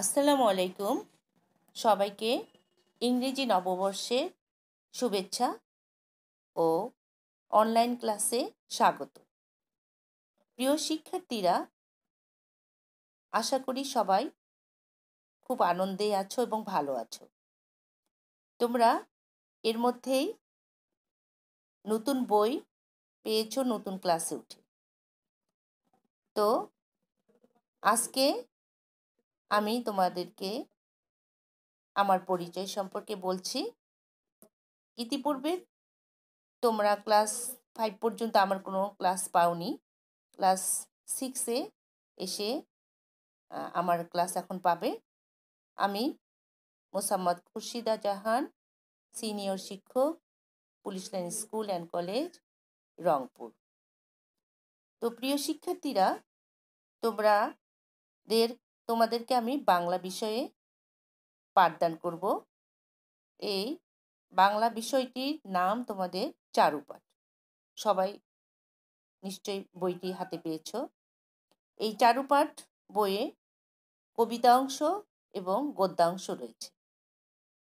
আসসালামু আলাইকুম। সবাইকে ইংরেজি নববর্ষের শুভেচ্ছা ও অনলাইন ক্লাসে স্বাগত। প্রিয় শিক্ষার্থীরা, আশা করি সবাই খুব আনন্দে আছো এবং ভালো আছো। তোমরা এর মধ্যেই নতুন বই পেয়েছ, নতুন ক্লাসে উঠে। তো আজকে আমি তোমাদেরকে আমার পরিচয় সম্পর্কে বলছি। ইতিপূর্বে তোমরা ক্লাস ফাইভ পর্যন্ত আমার কোনো ক্লাস পাওনি। ক্লাস সিক্সে এসে আমার ক্লাস এখন পাবে। আমি মোসাম্মদ খুরশিদা জাহান, সিনিয়র শিক্ষক, police line school and college Rangpur. তো প্রিয় শিক্ষার্থীরা তোমরা দের তোমাদেরকে আমি বাংলা বিষয়ে পাঠদান করব। এই বাংলা বিষয়টির নাম তোমাদের চারুপাঠ। সবাই নিশ্চয়ই বইটি হাতে পেয়েছ। এই চারুপাঠ বইয়ে কবিতা অংশ এবং গদ্যাংশ রয়েছে।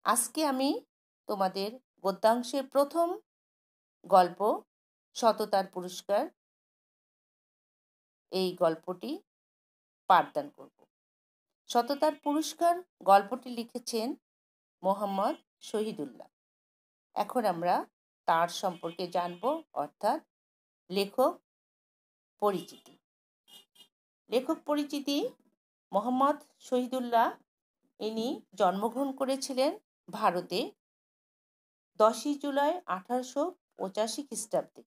আজকে আমি তোমাদের গদ্যাংশের প্রথম গল্প, সততার পুরস্কার, এই গল্পটি পাঠদান করব। সততার পুরস্কার গল্পটি লিখেছেন মোহাম্মদ শহীদুল্লাহ। এখন আমরা তার সম্পর্কে জানব, অর্থাৎ লেখক পরিচিতি। লেখক পরিচিতি মোহাম্মদ শহীদুল্লাহ, ইনি জন্মগ্রহণ করেছিলেন ভারতে দশই জুলাই আঠারোশো পঁচাশি খ্রিস্টাব্দে,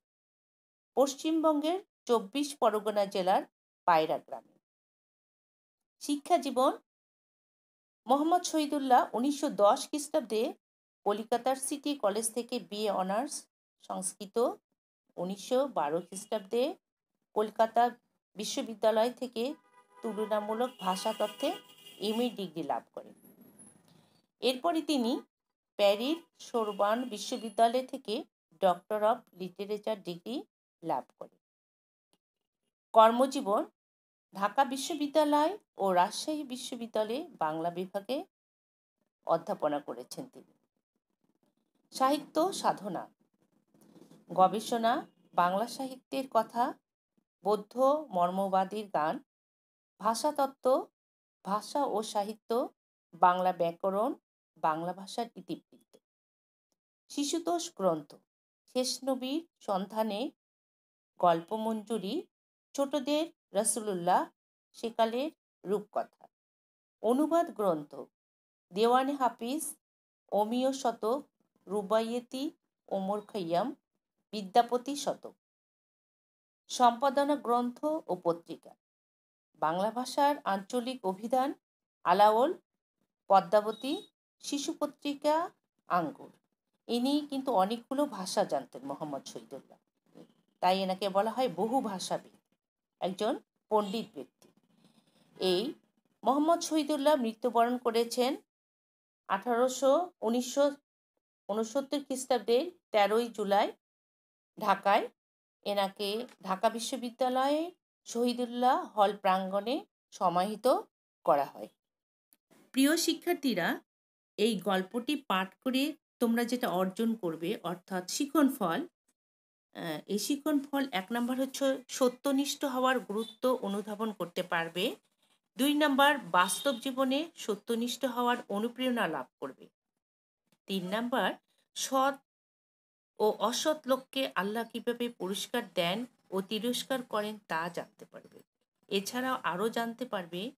পশ্চিমবঙ্গের চব্বিশ পরগনা জেলার পায়রা গ্রামে। শিক্ষা জীবন মোহাম্মদ শহীদুল্লাহ উনিশশো দশ খ্রিস্টাব্দে কলিকাতার সিটি কলেজ থেকে বিএ অনার্স সংস্কৃত উনিশশো বারো খ্রিস্টাব্দে কলকাতা বিশ্ববিদ্যালয় থেকে তুলনামূলক ভাষা তত্ত্বে এমএ ডিগ্রি লাভ করেন। এরপরে তিনি প্যারির সোরবান বিশ্ববিদ্যালয় থেকে ডক্টর অফ লিটারেচার ডিগ্রি লাভ করেন। কর্মজীবন ঢাকা বিশ্ববিদ্যালয় ও রাজশাহী বিশ্ববিদ্যালয়ে বাংলা বিভাগে অধ্যাপনা করেছেন তিনি। সাহিত্য সাধনা, গবেষণা, বাংলা সাহিত্যের কথা, বৌদ্ধ, মর্মবাদীর গান, ভাষাতত্ত্ব, ভাষা ও সাহিত্য, বাংলা ব্যাকরণ, বাংলা ভাষার ইতিবৃত্ত। শিশুতোষ গ্রন্থ শেষ নবীর সন্ধানে গল্পমঞ্জুরি ছোটদের রসুল্লাহ সেকালের রূপকথা। অনুবাদ গ্রন্থ দেওয়ানে হাফিজ অমীয় শতক, রুবাইয়েতি ওমর খৈয়াম, বিদ্যাপতি শতক। সম্পাদনা গ্রন্থ ও পত্রিকা, বাংলা ভাষার আঞ্চলিক অভিধান আলাওল, পদ্মাবতী, শিশু পত্রিকা, আঙ্গুর। ইনি কিন্তু অনেকগুলো ভাষা জানতেন মোহাম্মদ শহীদুল্লাহ। তাই এনাকে বলা হয় বহু ভাষাবিদ। একজন পণ্ডিত ব্যক্তি। এই মোহাম্মদ শহীদুল্লাহ মৃত্যুবরণ করেছেন আঠারোশো উনিশশো উনসত্তর খ্রিস্টাব্দের তেরোই জুলাই ঢাকায়। এনাকে ঢাকা বিশ্ববিদ্যালয়ে শহীদুল্লাহ হল প্রাঙ্গণে সমাহিত করা হয়। প্রিয় শিক্ষার্থীরা, এই গল্পটি পাঠ করে তোমরা যেটা অর্জন করবে, অর্থাৎ শিখন ফল এই শিখন ফল এক নম্বর হচ্ছে সত্যনিষ্ঠ হওয়ার গুরুত্ব অনুধাবন করতে পারবে। দুই নাম্বার, বাস্তব জীবনে সত্যনিষ্ঠ হওয়ার অনুপ্রেরণা লাভ করবে। তিন নাম্বার, সৎ ও অসৎ লোককে আল্লাহ কীভাবে পুরস্কার দেন ও তিরস্কার করেন তা জানতে পারবে। এছাড়াও আরও জানতে পারবে,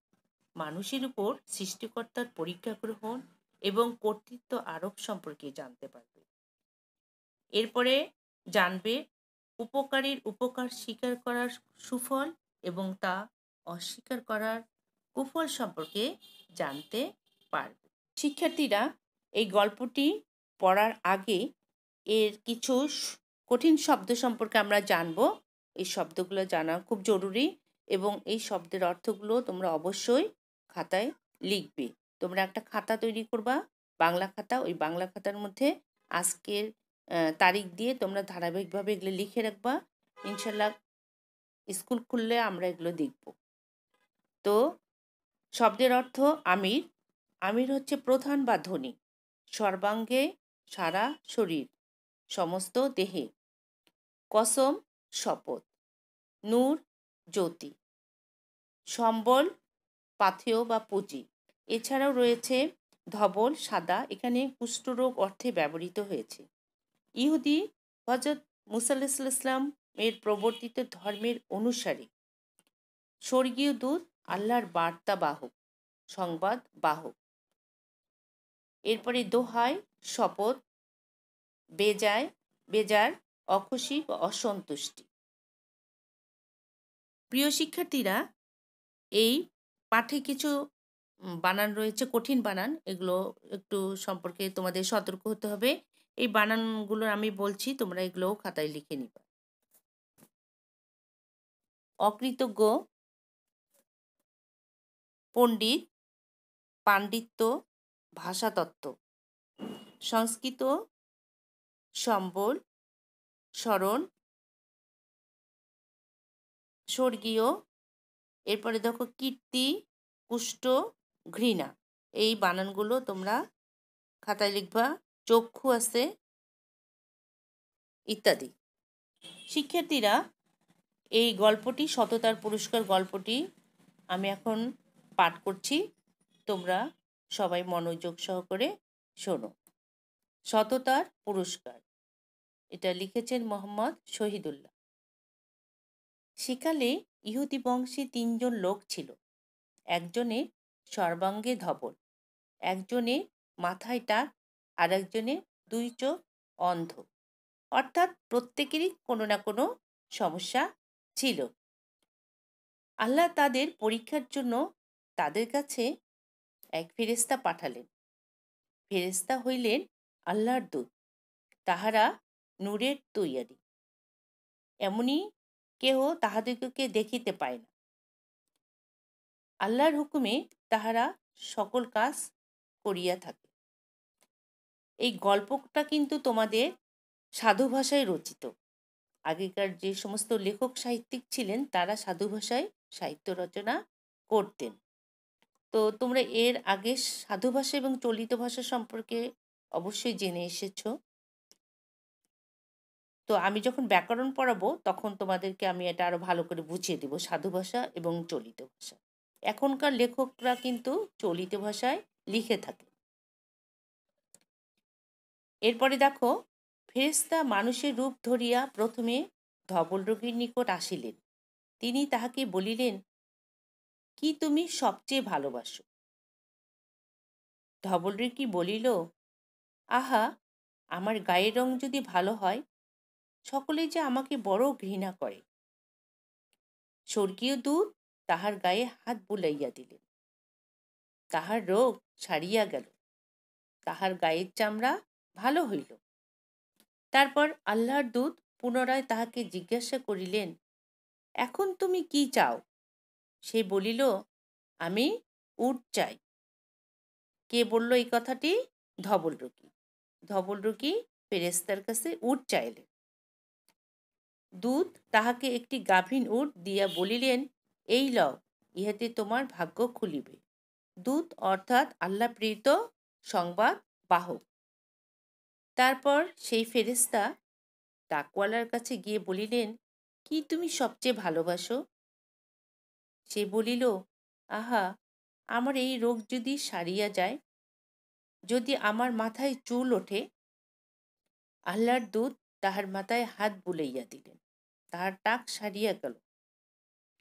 মানুষের উপর সৃষ্টিকর্তার পরীক্ষা গ্রহণ এবং কর্তৃত্ব আরোপ সম্পর্কে জানতে পারবে। এরপরে জানবে উপকারীর উপকার স্বীকার করার সুফল এবং তা অস্বীকার করার কুফল সম্পর্কে জানতে পারবে। শিক্ষার্থীরা, এই গল্পটি পড়ার আগে এর কিছু কঠিন শব্দ সম্পর্কে আমরা জানব। এই শব্দগুলো জানা খুব জরুরি এবং এই শব্দের অর্থগুলো তোমরা অবশ্যই খাতায় লিখবে। তোমরা একটা খাতা তৈরি করবা, বাংলা খাতা, ওই বাংলা খাতার মধ্যে আজকের তারিখ দিয়ে তোমরা ধারাবাহিকভাবে এগুলো লিখে রাখবা। ইনশাল্লাহ স্কুল খুললে আমরা এগুলো দেখব। তো শব্দের অর্থ আমির। আমির হচ্ছে প্রধান বা ধনী। সর্বাঙ্গে সারা শরীর, সমস্ত দেহে। কসম, শপথ। নূর, জ্যোতি। সম্বল, পাথেয় বা পুঁজি। এছাড়াও রয়েছে ধবল, সাদা। এখানে কুষ্ঠরোগ অর্থে ব্যবহৃত হয়েছে। ইহুদি হজরত মুসাল্লাহ ইসলাম এর প্রবর্তিত ধর্মের অনুসারী। স্বর্গীয় দূত আল্লাহর বার্তা বাহক, সংবাদ বাহক। এরপরে দোহায়, শপথ, বেজায়, বেজার, অখুশি বা অসন্তুষ্টি। প্রিয় শিক্ষার্থীরা, এই পাঠে কিছু বানান রয়েছে, কঠিন বানান, এগুলো একটু সম্পর্কে তোমাদের সতর্ক হতে হবে। এই বানানগুলো আমি বলছি, তোমরা এগুলোও খাতায় লিখে নিবা। অকৃতজ্ঞ, পণ্ডিত, পাণ্ডিত্য, ভাষাতত্ত্ব। সংস্কৃত, সম্বল, স্মরণ। স্বর্গীয়, এরপরে দেখো কীর্তি, কুষ্ঠ, ঘৃণা। এই বানানগুলো তোমরা খাতায় লিখবা। চক্ষু আছে, ইত্যাদি। শিক্ষার্থীরা, এই গল্পটি, সততার পুরস্কার গল্পটি আমি এখন পাঠ করছি। তোমরা সবাই মনোযোগ সহকারে শোনো। সততার পুরস্কার। এটা লিখেছেন মোহাম্মদ শহীদুল্লাহ। সেকালে ইহুদি বংশে তিনজন লোক ছিল। একজনে সর্বাঙ্গে ধবল একজনে মাথায় টাক আর একজনে দুই চোখ অন্ধ। অর্থাৎ প্রত্যেকেরই কোনো না কোনো সমস্যা ছিল। আল্লাহ তাদের পরীক্ষার জন্য তাদের কাছে এক ফেরেস্তা পাঠালেন। ফেরেস্তা হইলেন আল্লাহর দূত, তাহারা নূরের তৈয়ারি। এমনই কেহ তাহাদিগকে দেখিতে পায় না। আল্লাহর হুকুমে তাহারা সকল কাজ করিয়া থাকে। এই গল্পটা কিন্তু তোমাদের সাধু ভাষায় রচিত। আগেকার যে সমস্ত লেখক সাহিত্যিক ছিলেন, তারা সাধু ভাষায় সাহিত্য রচনা করতেন। তো তোমরা এর আগে সাধু ভাষা এবং চলিত ভাষা সম্পর্কে অবশ্যই জেনে এসেছ। তো আমি যখন ব্যাকরণ পড়াবো, তখন তোমাদেরকে আমি এটা আরও ভালো করে বুঝিয়ে দেব, সাধু ভাষা এবং চলিত ভাষা। এখনকার লেখকরা কিন্তু চলিত ভাষায় লিখে থাকে। এরপরে দেখো ফেরেস্তা মানুষের রূপ ধরিয়া প্রথমে ধবল রোগীর নিকট আসিলেন। তিনি তাহাকে বলিলেন, কি তুমি সবচেয়ে ভালোবাসো? ধবলরে কি বলিল, আহা, আমার গায়ের রং যদি ভালো হয়, সকলে যে আমাকে বড় ঘৃণা করে। স্বর্গীয় দূত তাহার গায়ে হাত বুলাইয়া দিলেন। তাহার রোগ সারিয়া গেল। তাহার গায়ের চামড়া ভালো হইল। তারপর আল্লাহর দূত পুনরায় তাহাকে জিজ্ঞাসা করিলেন, এখন তুমি কি চাও? সে বলিল, আমি উট চাই। কে বলল এই কথাটি? ধবল রুকি ধবল রুকি ফেরেস্তার কাছে উট চাইলেন। দূত তাহাকে একটি গাভীন উট দিয়া বলিলেন, এই লও, ইহাতে তোমার ভাগ্য খুলিবে। দূত অর্থাৎ আল্লাহ সংবাদ বাহক। তারপর সেই ফেরেস্তা ডাকওয়ালার কাছে গিয়ে বলিলেন, কি তুমি সবচেয়ে ভালোবাসো? সে বলিল, আহা, আমার এই রোগ যদি সারিয়া যায়, যদি আমার মাথায় চুল ওঠে, আল্লাহর দূত তাহার মাথায় হাত বুলাইয়া দিলেন। তাহার টাক সারিয়া গেল,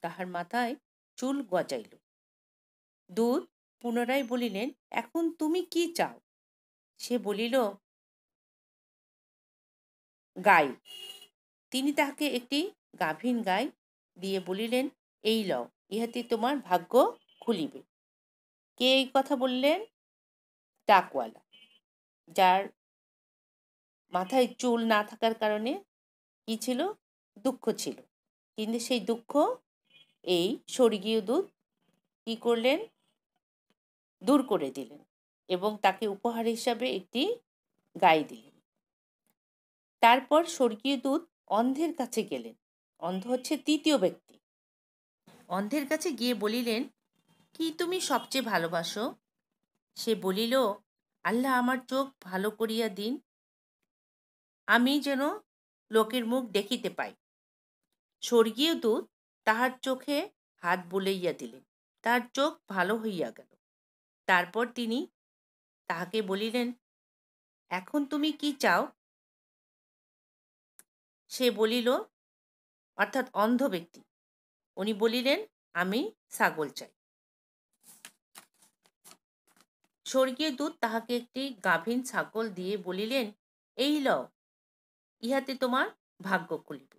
তাহার মাথায় চুল গজাইল। দূত পুনরায় বলিলেন, এখন তুমি কি চাও? সে বলিল গাই। তিনি তাহাকে একটি গাভীন গাই দিয়ে বলিলেন, এই লও, ইহাতে তোমার ভাগ্য খুলিবে। কে এই কথা বললেন? ডাকওয়ালা যার মাথায় চুল না থাকার কারণে কি ছিল? দুঃখ ছিল। কিন্তু সেই দুঃখ, এই স্বর্গীয় দূত কি করলেন? দূর করে দিলেন এবং তাকে উপহার হিসাবে একটি গাই দিলেন। তারপর স্বর্গীয় দূত অন্ধের কাছে গেলেন। অন্ধ হচ্ছে তৃতীয় ব্যক্তি। অন্ধের কাছে গিয়ে বলিলেন, কি তুমি সবচেয়ে ভালোবাসো? সে বলিল, আল্লাহ আমার চোখ ভালো করিয়া দিন, আমি যেন লোকের মুখ দেখিতে পাই। স্বর্গীয় দূত তাহার চোখে হাত বুলাইয়া দিলেন। তার চোখ ভালো হইয়া গেল। তারপর তিনি তাহাকে বলিলেন, এখন তুমি কি চাও? সে বলিল, অর্থাৎ অন্ধ ব্যক্তি। উনি বলিলেন, আমি ছাগল চাই। স্বর্গীয় দূত তাহাকে একটি গাভীন ছাগল দিয়ে বলিলেন, এই লও, ইহাতে তোমার ভাগ্য খুলিবে।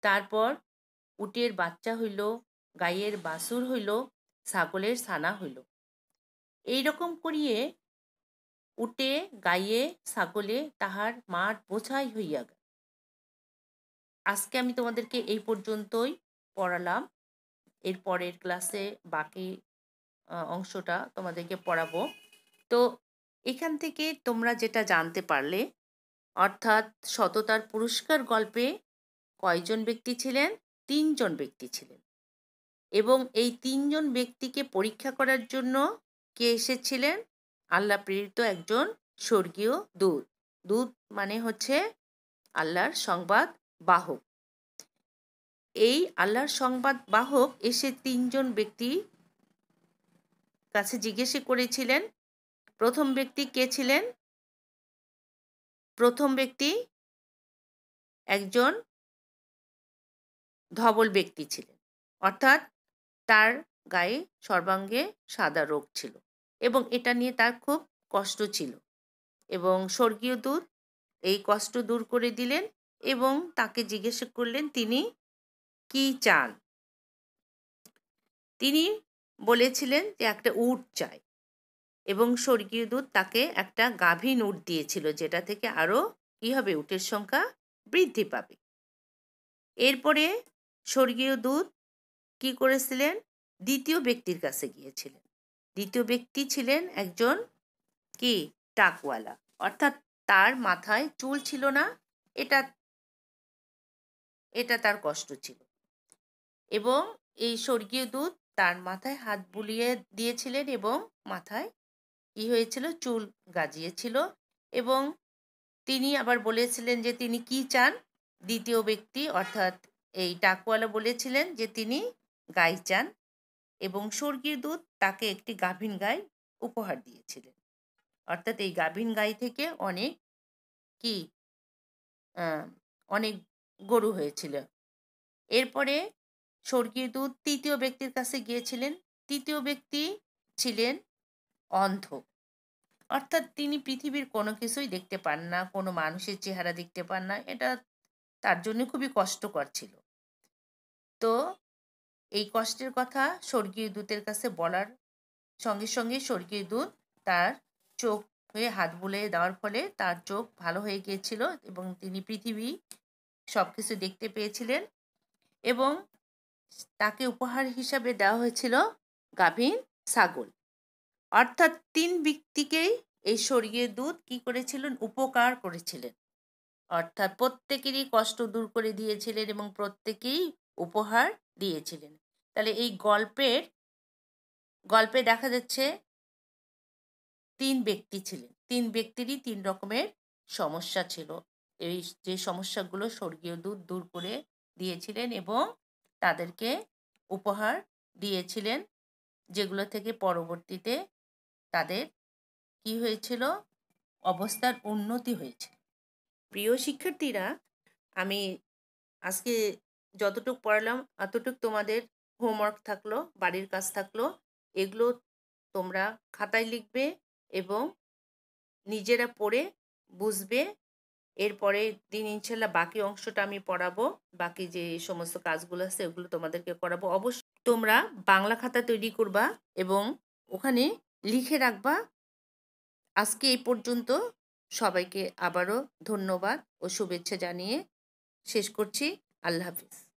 তারপর উটের বাচ্চা হইল, গাইয়ের বাসুর হইল, ছাগলের ছানা হইল। এই রকম করিয়ে উটে, গাইয়ে, ছাগলে তাহার মাঠ বোঝাই হইয়া গেল। আজকে আমি তোমাদেরকে এই পর্যন্তই পড়ালাম। এর পরের ক্লাসে বাকি অংশটা তোমাদেরকে পড়াবো। তো এখান থেকে তোমরা যেটা জানতে পারলে, অর্থাৎ সততার পুরস্কার গল্পে কয়জন ব্যক্তি ছিলেন? তিনজন ব্যক্তি ছিলেন। এবং এই তিনজন ব্যক্তিকে পরীক্ষা করার জন্য কে এসেছিলেন? আল্লাহ প্রেরিত একজন স্বর্গীয় দূত। দূত মানে হচ্ছে আল্লাহর সংবাদ বাহক। এই আল্লাহর সংবাদ বাহক এসে তিনজন ব্যক্তি কাছে জিজ্ঞেস করেছিলেন, প্রথম ব্যক্তি কে ছিলেন? প্রথম ব্যক্তি একজন ধবল ব্যক্তি ছিলেন, অর্থাৎ তার গায়ে সর্বাঙ্গে সাদা রোগ ছিল এবং এটা নিয়ে তার খুব কষ্ট ছিল এবং স্বর্গীয় দূত এই কষ্ট দূর করে দিলেন এবং তাকে জিজ্ঞেস করলেন, তিনি কি চান? তিনি বলেছিলেন যে, একটা উট চাই। এবং স্বর্গীয় দূত তাকে একটা গাভীন উট দিয়েছিল, যেটা থেকে আরও কী হবে? উটের সংখ্যা বৃদ্ধি পাবে। এরপরে স্বর্গীয় দূত কি করেছিলেন? দ্বিতীয় ব্যক্তির কাছে গিয়েছিলেন। দ্বিতীয় ব্যক্তি ছিলেন একজন কি? টাকওয়ালা। অর্থাৎ তার মাথায় চুল ছিল না। এটা এটা তার কষ্ট ছিল। এবং এই স্বর্গীয় দূত তার মাথায় হাত বুলিয়ে দিয়েছিলেন এবং মাথায় কি হয়েছিল, চুল গাজিয়েছিল এবং তিনি আবার বলেছিলেন যে তিনি কি চান? দ্বিতীয় ব্যক্তি অর্থাৎ এই টাকওয়ালা বলেছিলেন যে তিনি গাই চান এবং স্বর্গীয় দূত তাকে একটি গাভীন গাই উপহার দিয়েছিলেন। অর্থাৎ এই গাভীন গাই থেকে অনেক কি? অনেক গরু হয়েছিল। এরপরে স্বর্গীয় দূত তৃতীয় ব্যক্তির কাছে গিয়েছিলেন। তৃতীয় ব্যক্তি ছিলেন অন্ধ। অর্থাৎ তিনি পৃথিবীর কোনো কিছুই দেখতে পান না, কোনো মানুষের চেহারা দেখতে পান না। এটা তার জন্য খুবই কষ্টকর ছিল। তো এই কষ্টের কথা স্বর্গীয় দূতের কাছে বলার সঙ্গে সঙ্গে স্বর্গীয় দূত তার চোখ হয়ে হাত বুলিয়ে দেওয়ার ফলে তার চোখ ভালো হয়ে গিয়েছিল এবং তিনি পৃথিবী সব কিছু দেখতে পেয়েছিলেন এবং তাকে উপহার হিসাবে দেওয়া হয়েছিল গাভীন ছাগল। অর্থাৎ তিন ব্যক্তিকেই এই স্বর্গীয় দূত কি করেছিলেন? উপকার করেছিলেন। অর্থাৎ প্রত্যেকেরই কষ্ট দূর করে দিয়েছিলেন এবং প্রত্যেকেই উপহার দিয়েছিলেন। তাহলে এই গল্পের, গল্পে দেখা যাচ্ছে তিন ব্যক্তি ছিলেন। তিন ব্যক্তিরই তিন রকমের সমস্যা ছিল। এই যে সমস্যাগুলো স্বর্গীয় দূত দূর করে দিয়েছিলেন এবং তাদেরকে উপহার দিয়েছিলেন, যেগুলো থেকে পরবর্তীতে তাদের কি হয়েছিল? অবস্থার উন্নতি হয়েছে। প্রিয় শিক্ষার্থীরা, আমি আজকে যতটুক পড়ালাম অতটুক তোমাদের হোমওয়ার্ক থাকল, বাড়ির কাজ থাকল, এগুলো তোমরা খাতায় লিখবে এবং নিজেরা পড়ে বুঝবে এরপরে দিন ইনশাল্লাহ বাকি অংশটা আমি পড়াবো। বাকি যে সমস্ত কাজগুলো আছে, ওগুলো তোমাদেরকে করাবো অবশ্যই তোমরা বাংলা খাতা তৈরি করবা এবং ওখানে লিখে রাখবা। আজকে এই পর্যন্ত। সবাইকে আবারও ধন্যবাদ ও শুভেচ্ছা জানিয়ে শেষ করছি। আল্লাহ হাফিজ।